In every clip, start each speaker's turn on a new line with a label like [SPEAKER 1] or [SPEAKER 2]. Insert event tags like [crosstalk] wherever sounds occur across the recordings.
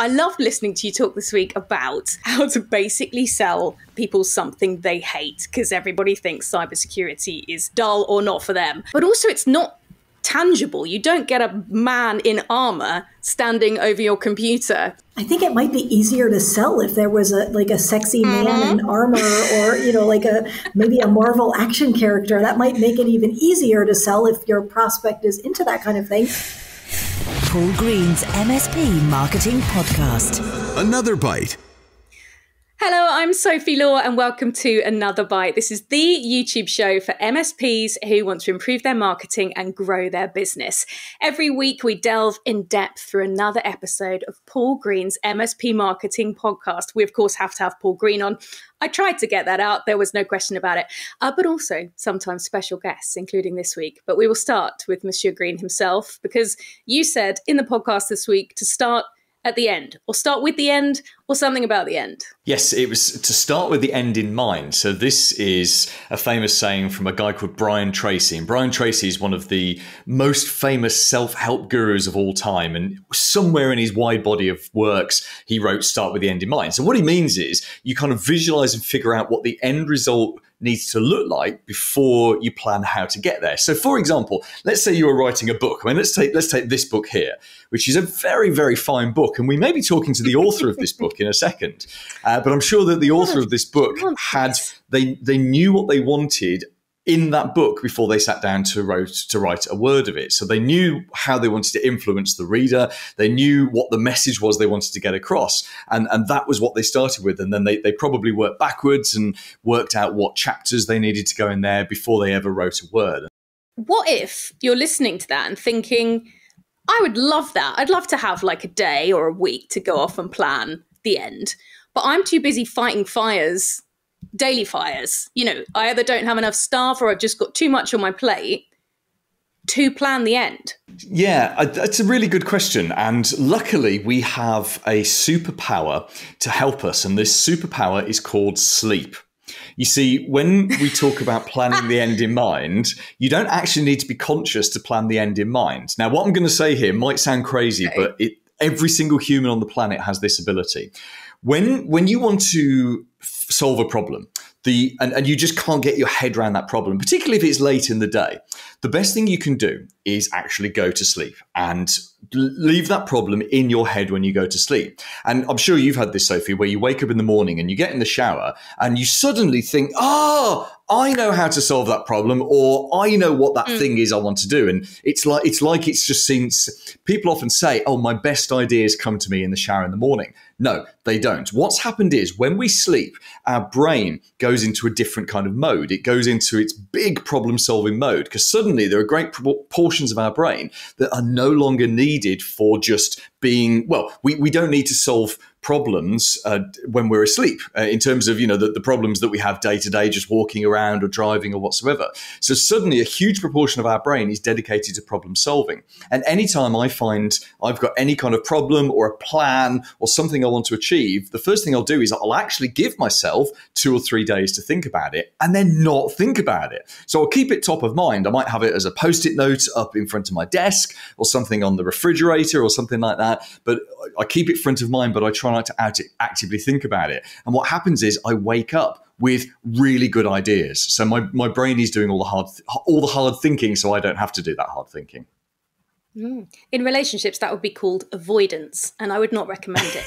[SPEAKER 1] I loved listening to you talk this week about how to basically sell people something they hate because everybody thinks cybersecurity is dull or not for them. But also, it's not tangible. You don't get a man in armor standing over your computer.
[SPEAKER 2] I think it might be easier to sell if there was a like a sexy man mm-hmm. in armor or you know like a maybe a Marvel action character. That might make it even easier to sell if your prospect is into that kind of thing.
[SPEAKER 3] Paul Green's MSP Marketing Podcast.
[SPEAKER 4] Another Byte.
[SPEAKER 1] Hello, I'm Sophie Law, and welcome to Another Byte. This is the YouTube show for MSPs who want to improve their marketing and grow their business. Every week, we delve in depth through another episode of Paul Green's MSP Marketing Podcast. We, of course, have to have Paul Green on. I tried to get that out, there was no question about it, uh, but also sometimes special guests, including this week. But we will start with Monsieur Green himself, because you said in the podcast this week to start at the end, or start with the end, or something about the end?
[SPEAKER 5] Yes, it was to start with the end in mind. So, this is a famous saying from a guy called Brian Tracy. And Brian Tracy is one of the most famous self help gurus of all time. And somewhere in his wide body of works, he wrote Start with the End in Mind. So, what he means is you kind of visualize and figure out what the end result needs to look like before you plan how to get there. So, for example, let's say you were writing a book. I mean, let's take let's take this book here, which is a very very fine book, and we may be talking to the author of this book in a second. Uh, but I'm sure that the author of this book had they they knew what they wanted in that book before they sat down to write to write a word of it. So they knew how they wanted to influence the reader. They knew what the message was they wanted to get across, and and that was what they started with. And then they they probably worked backwards and worked out what chapters they needed to go in there before they ever wrote a word.
[SPEAKER 1] What if you're listening to that and thinking? I would love that. I'd love to have like a day or a week to go off and plan the end. But I'm too busy fighting fires daily fires. You know, I either don't have enough staff or I've just got too much on my plate to plan the end?
[SPEAKER 5] Yeah, that's a really good question. And luckily, we have a superpower to help us. And this superpower is called sleep. You see, when we talk about planning the end in mind, you don't actually need to be conscious to plan the end in mind. Now, what I'm going to say here might sound crazy, okay. but it, every single human on the planet has this ability. When when you want to solve a problem. The, and, and you just can't get your head around that problem, particularly if it's late in the day. The best thing you can do is actually go to sleep and leave that problem in your head when you go to sleep. And I'm sure you've had this, Sophie, where you wake up in the morning and you get in the shower and you suddenly think, oh, I know how to solve that problem, or I know what that mm. thing is I want to do. And it's like it's like it's just seems people often say, Oh, my best ideas come to me in the shower in the morning. No, they don't. What's happened is when we sleep, our brain goes into a different kind of mode. It goes into its big problem solving mode because suddenly there are great portions of our brain that are no longer needed for just being, well, we, we don't need to solve problems uh, when we're asleep uh, in terms of you know the, the problems that we have day to day just walking around or driving or whatsoever. So suddenly a huge proportion of our brain is dedicated to problem solving. And anytime i find i've got any kind of problem or a plan or something i want to achieve the first thing i'll do is i'll actually give myself two or three days to think about it and then not think about it. So i'll keep it top of mind. I might have it as a post-it note up in front of my desk or something on the refrigerator or something like that but i keep it front of mind but i try try not to act- actively think about it. And what happens is I wake up with really good ideas. So my, my brain is doing all the hard all the hard thinking, so I don't have to do that hard thinking.
[SPEAKER 1] Mm. In relationships, that would be called avoidance, and I would not recommend it.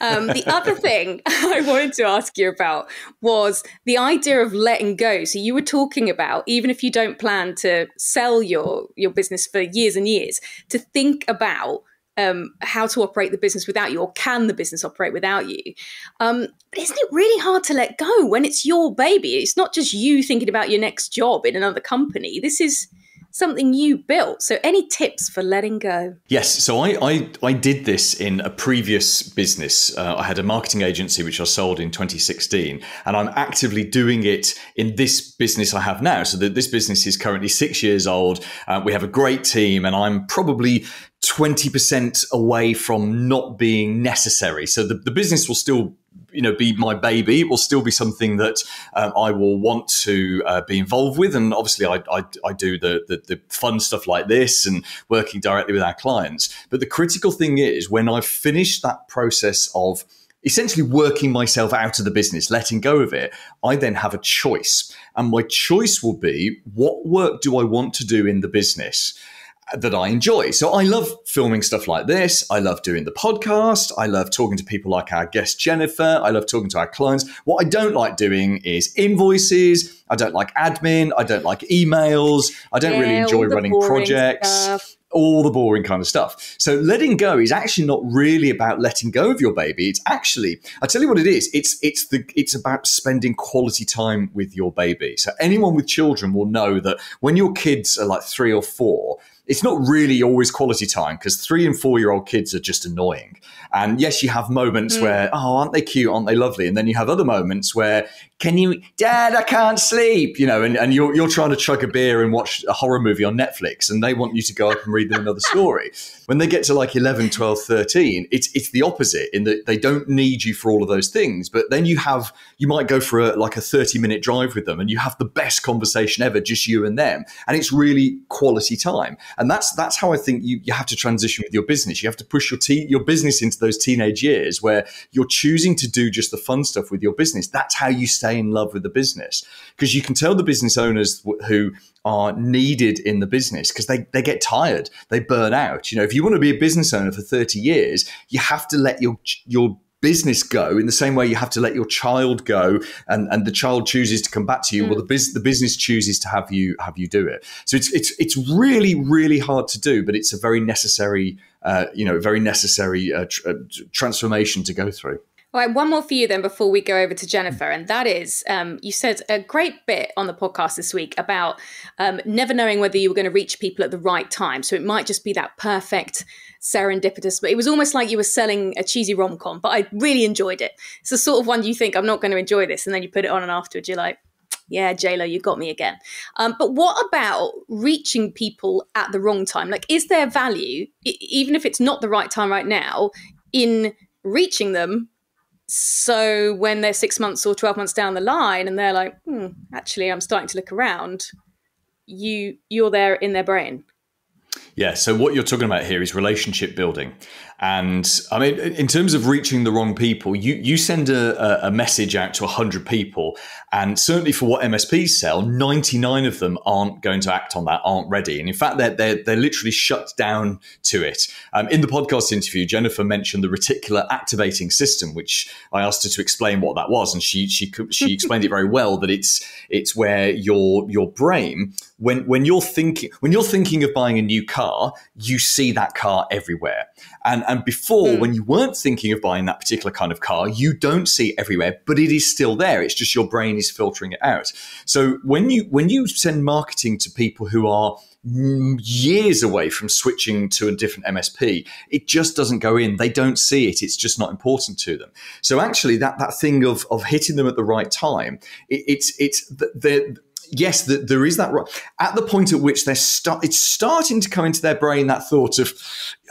[SPEAKER 1] Um, the other [laughs] thing [laughs] I wanted to ask you about was the idea of letting go. So you were talking about even if you don't plan to sell your your business for years and years, to think about um, how to operate the business without you, or can the business operate without you? Um, but isn't it really hard to let go when it's your baby? It's not just you thinking about your next job in another company. This is something you built. So, any tips for letting go?
[SPEAKER 5] Yes. So, I I, I did this in a previous business. Uh, I had a marketing agency which I sold in 2016, and I'm actively doing it in this business I have now. So, that this business is currently six years old. Uh, we have a great team, and I'm probably 20% away from not being necessary. So the, the business will still you know be my baby. It will still be something that um, I will want to uh, be involved with, and obviously I, I, I do the, the the fun stuff like this and working directly with our clients. But the critical thing is when I've finished that process of essentially working myself out of the business, letting go of it, I then have a choice. And my choice will be what work do I want to do in the business? That I enjoy. So I love filming stuff like this. I love doing the podcast. I love talking to people like our guest Jennifer. I love talking to our clients. What I don't like doing is invoices. I don't like admin. I don't like emails. I don't yeah, really enjoy running projects. Stuff all the boring kind of stuff. So letting go is actually not really about letting go of your baby. It's actually, I tell you what it is. It's it's the it's about spending quality time with your baby. So anyone with children will know that when your kids are like three or four, it's not really always quality time because three and four year old kids are just annoying. And yes, you have moments mm. where, oh, aren't they cute? Aren't they lovely? And then you have other moments where, can you, Dad, I can't sleep, you know, and, and you're, you're trying to chug a beer and watch a horror movie on Netflix and they want you to go up and read them another [laughs] story. When they get to like 11, 12, 13, it's, it's the opposite in that they don't need you for all of those things. But then you have, you might go for a, like a 30 minute drive with them and you have the best conversation ever, just you and them. And it's really quality time. And that's, that's how I think you, you have to transition with your business. You have to push your, te- your business into those teenage years where you're choosing to do just the fun stuff with your business. That's how you stay in love with the business. Because you can tell the business owners who are needed in the business because they, they get tired, they burn out. You know, if you want to be a business owner for 30 years, you have to let your your business go in the same way you have to let your child go and, and the child chooses to come back to you mm. well the, bus- the business chooses to have you have you do it so it's it's it's really really hard to do but it's a very necessary uh, you know very necessary uh, tr- uh, transformation to go through
[SPEAKER 1] all right, one more for you then before we go over to Jennifer. And that is, um, you said a great bit on the podcast this week about um, never knowing whether you were going to reach people at the right time. So it might just be that perfect serendipitous, but it was almost like you were selling a cheesy rom com, but I really enjoyed it. It's the sort of one you think, I'm not going to enjoy this. And then you put it on and afterwards you're like, yeah, JLo, you got me again. Um, but what about reaching people at the wrong time? Like, is there value, even if it's not the right time right now, in reaching them so when they're six months or 12 months down the line and they're like, hmm, actually, I'm starting to look around, you you're there in their brain.
[SPEAKER 5] Yeah. So what you're talking about here is relationship building. And I mean, in terms of reaching the wrong people, you, you send a, a message out to 100 people. And certainly for what MSPs sell, 99 of them aren't going to act on that, aren't ready. And in fact, they're, they're, they're literally shut down to it. Um, in the podcast interview, Jennifer mentioned the reticular activating system, which I asked her to explain what that was. And she, she, she [laughs] explained it very well that it's, it's where your, your brain when when you're thinking when you're thinking of buying a new car, you see that car everywhere. And and before, mm. when you weren't thinking of buying that particular kind of car, you don't see it everywhere, but it is still there. It's just your brain is filtering it out. So when you when you send marketing to people who are years away from switching to a different MSP. It just doesn't go in. They don't see it. It's just not important to them. So actually, that that thing of of hitting them at the right time, it, it's it's the, yes, the, there is that at the point at which they're start, it's starting to come into their brain that thought of,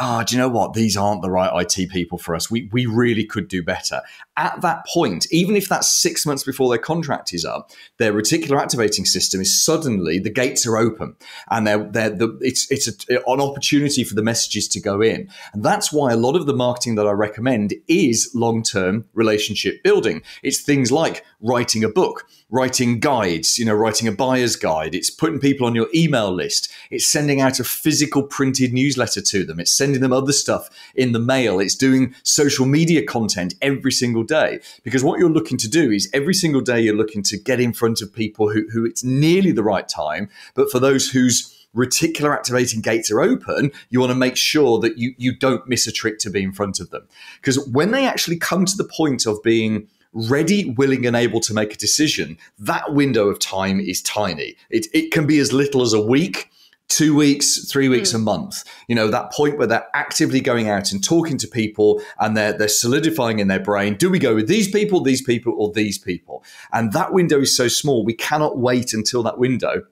[SPEAKER 5] ah, oh, do you know what? These aren't the right IT people for us. We we really could do better. At that point, even if that's six months before their contract is up, their reticular activating system is suddenly the gates are open, and they're, they're the, it's it's a, an opportunity for the messages to go in, and that's why a lot of the marketing that I recommend is long term relationship building. It's things like writing a book, writing guides, you know, writing a buyer's guide. It's putting people on your email list. It's sending out a physical printed newsletter to them. It's sending them other stuff in the mail. It's doing social media content every single day. Because what you're looking to do is every single day you're looking to get in front of people who, who it's nearly the right time, but for those whose reticular activating gates are open, you want to make sure that you, you don't miss a trick to be in front of them. Because when they actually come to the point of being ready, willing, and able to make a decision, that window of time is tiny. It, it can be as little as a week two weeks, three weeks, mm. a month. You know, that point where they're actively going out and talking to people and they're they're solidifying in their brain, do we go with these people, these people, or these people? And that window is so small, we cannot wait until that window.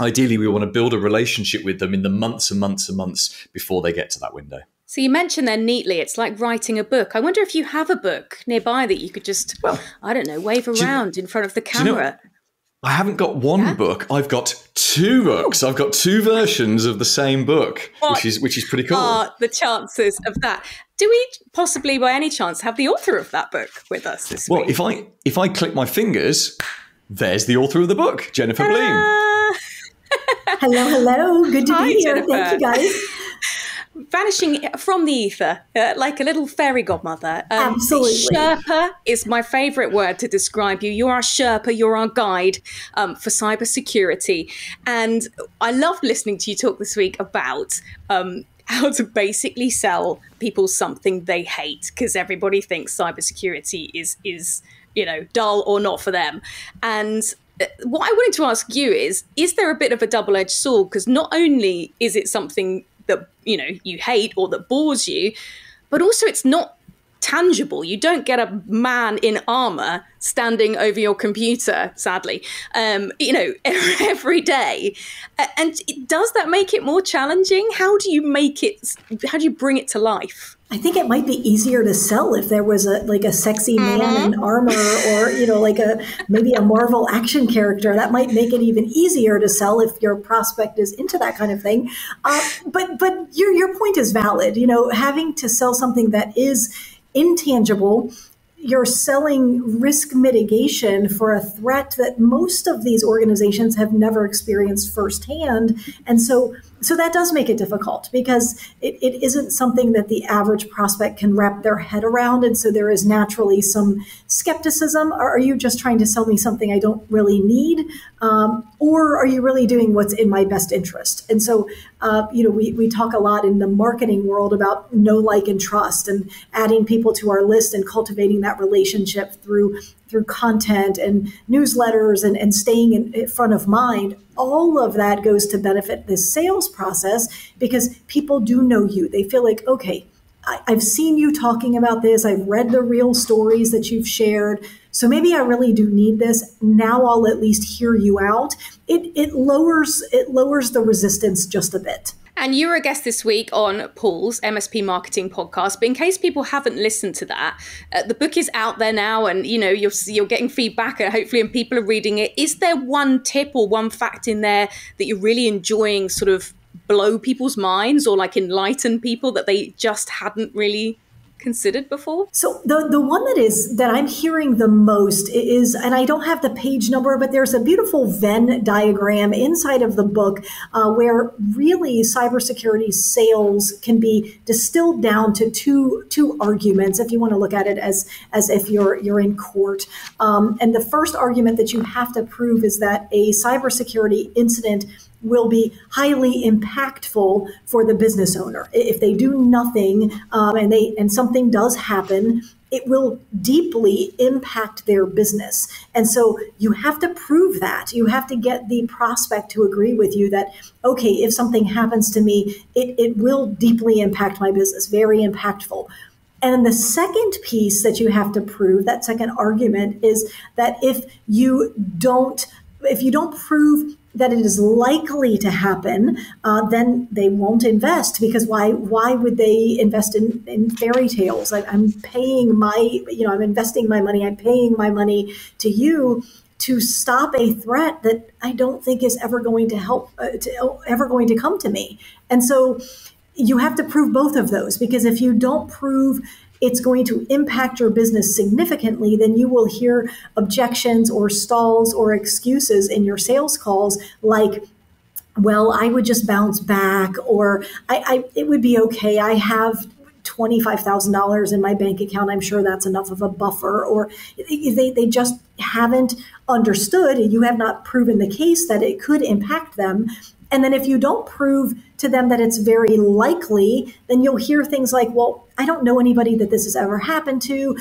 [SPEAKER 5] Ideally, we want to build a relationship with them in the months and months and months before they get to that window.
[SPEAKER 1] So you mentioned there neatly, it's like writing a book. I wonder if you have a book nearby that you could just, well, I don't know, wave around you, in front of the camera. You know,
[SPEAKER 5] I haven't got one yeah. book. I've got two books. I've got two versions of the same book, what which is which is pretty cool.
[SPEAKER 1] Are the chances of that? Do we possibly, by any chance, have the author of that book with us this
[SPEAKER 5] well,
[SPEAKER 1] week?
[SPEAKER 5] Well, if I if I click my fingers, there's the author of the book, Jennifer Bleam.
[SPEAKER 2] hello, hello. Good to Hi, be here. Jennifer. Thank you, guys
[SPEAKER 1] vanishing from the ether uh, like a little fairy godmother.
[SPEAKER 2] Um, Absolutely.
[SPEAKER 1] Sherpa is my favorite word to describe you. You're our Sherpa, you're our guide um, for cybersecurity. And I love listening to you talk this week about. Um, how to basically sell people something they hate because everybody thinks cybersecurity is is you know dull or not for them and uh, what I wanted to ask you is is there a bit of a double edged sword because not only is it something you know you hate or that bores you but also it's not tangible. You don't get a man in armor standing over your computer, sadly, um, you know, [laughs] every day. And does that make it more challenging? How do you make it, how do you bring it to life?
[SPEAKER 2] I think it might be easier to sell if there was a like a sexy man mm-hmm. in armor or you know like a maybe a Marvel action character that might make it even easier to sell if your prospect is into that kind of thing. Uh, but but your your point is valid. You know, having to sell something that is intangible you're selling risk mitigation for a threat that most of these organizations have never experienced firsthand. And so so that does make it difficult because it, it isn't something that the average prospect can wrap their head around. And so there is naturally some skepticism. Are you just trying to sell me something I don't really need? Um, or are you really doing what's in my best interest? And so, uh, you know, we, we talk a lot in the marketing world about know, like, and trust and adding people to our list and cultivating that relationship through through content and newsletters and, and staying in, front of mind, all of that goes to benefit the sales process because people do know you. They feel like, okay, I, I've seen you talking about this. I've read the real stories that you've shared. So maybe I really do need this. Now I'll at least hear you out. It, it lowers it lowers the resistance just a bit.
[SPEAKER 1] And you were a guest this week on Paul's MSP Marketing podcast. But in case people haven't listened to that, uh, the book is out there now, and you know you're you're getting feedback, and hopefully, and people are reading it. Is there one tip or one fact in there that you're really enjoying, sort of blow people's minds or like enlighten people that they just hadn't really considered before?
[SPEAKER 2] So the the one that is that I'm hearing the most is, and I don't have the page number, but there's a beautiful Venn diagram inside of the book uh, where really cybersecurity sales can be distilled down to two two arguments. If you want to look at it as as if you're you're in court, um, and the first argument that you have to prove is that a cybersecurity incident will be highly impactful for the business owner. If they do nothing um, and they and something does happen, it will deeply impact their business. And so you have to prove that. You have to get the prospect to agree with you that, okay, if something happens to me, it, it will deeply impact my business, very impactful. And the second piece that you have to prove, that second argument, is that if you don't if you don't prove that it is likely to happen, uh, then they won't invest because why? Why would they invest in, in fairy tales? I, I'm paying my, you know, I'm investing my money. I'm paying my money to you to stop a threat that I don't think is ever going to help, uh, to, ever going to come to me. And so you have to prove both of those because if you don't prove it's going to impact your business significantly, then you will hear objections or stalls or excuses in your sales calls like, well, I would just bounce back, or I, I it would be okay. I have $25,000 in my bank account. I'm sure that's enough of a buffer. Or they, they just haven't understood, you have not proven the case that it could impact them. And then if you don't prove to them that it's very likely, then you'll hear things like, well, I don't know anybody that this has ever happened to.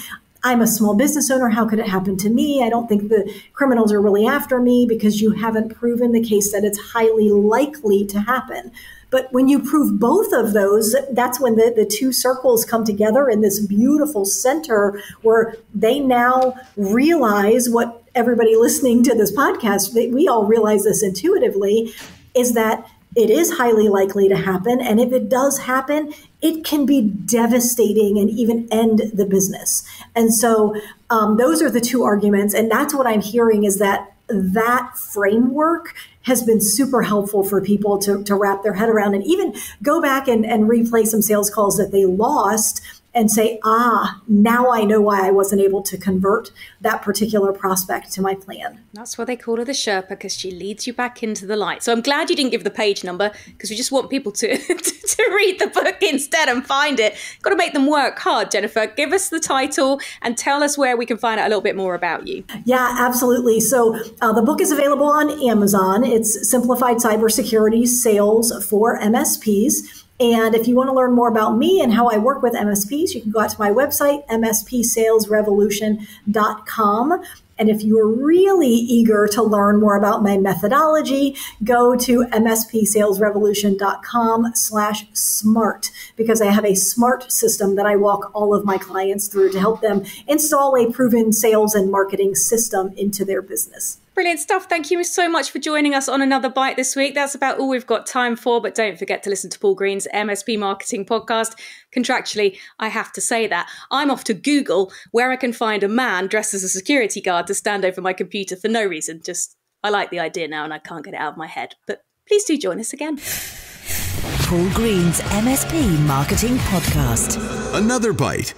[SPEAKER 2] I'm a small business owner. How could it happen to me? I don't think the criminals are really after me because you haven't proven the case that it's highly likely to happen. But when you prove both of those, that's when the, the two circles come together in this beautiful center where they now realize what everybody listening to this podcast, we all realize this intuitively, is that it is highly likely to happen. And if it does happen, it can be devastating and even end the business. And so um, those are the two arguments. And that's what I'm hearing is that that framework has been super helpful for people to, to wrap their head around and even go back and, and replay some sales calls that they lost and say, ah, now I know why I wasn't able to convert that particular prospect to my plan.
[SPEAKER 1] That's why they call her the Sherpa because she leads you back into the light. So I'm glad you didn't give the page number because we just want people to, [laughs] to, to read the book instead and find it. Got to make them work hard, Jennifer. Give us the title and tell us where we can find out a little bit more about you.
[SPEAKER 2] Yeah, absolutely. So uh, the book is available on Amazon. It's Simplified Cybersecurity Sales for MSPs. And if you want to learn more about me and how I work with MSPs, you can go out to my website, mspsalesrevolution.com. And if you're really eager to learn more about my methodology, go to mspsalesrevolution.com slash smart because I have a smart system that I walk all of my clients through to help them install a proven sales and marketing system into their business.
[SPEAKER 1] Brilliant stuff. Thank you so much for joining us on another Byte this week. That's about all we've got time for, but don't forget to listen to Paul Green's MSP Marketing Podcast. Contractually, I have to say that. I'm off to Google where I can find a man dressed as a security guard to stand over my computer for no reason. Just, I like the idea now and I can't get it out of my head. But please do join us again.
[SPEAKER 3] Paul Green's MSP Marketing Podcast.
[SPEAKER 4] Another Byte